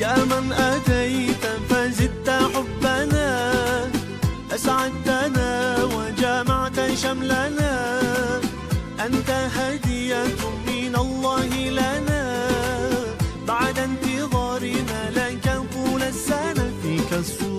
يا من أتيت فزدت حبنا أسعدتنا وجمعت شملنا. أنت هدية من الله لنا. بعد انتظارنا لك طول السنة فيك الصور